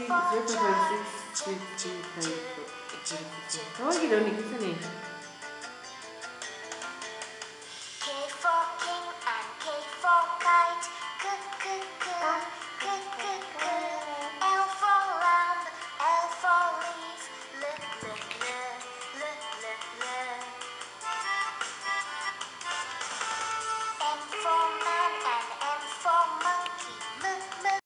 Sí, 0.6, sí, sí, está ahí. Oye,